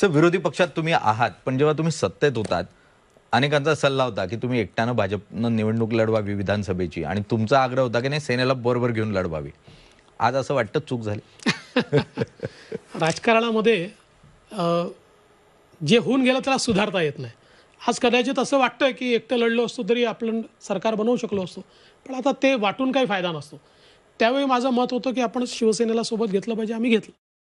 Sir विरोधी पक्षात तुम्ही आहात पण जेव्हा तुम्ही सत्तेत होतात अनेकांचा सल्ला होता की तुम्ही एकट्यानं भाजपनं निवडणूक लढवावी विधानसभेची आणि तुमचा आग्रह होता की नाही सेनेला बरोबर घेऊन लढवावी. आज असं वाटतं चूक झाली? राजकारणामध्ये जे होऊन गेलं त्याला सुधारता येत नाही. आज कदाचित असं वाटतं की एकटं लढलो असतो तरी आपण सरकार बनवू शकलो असतो पण आता ते वाटून काही फायदा नसतो. त्यावेळी माझं मत होतं की आपण शिवसेनेला सोबत घेतलं पाहिजे आम्ही घेतलं.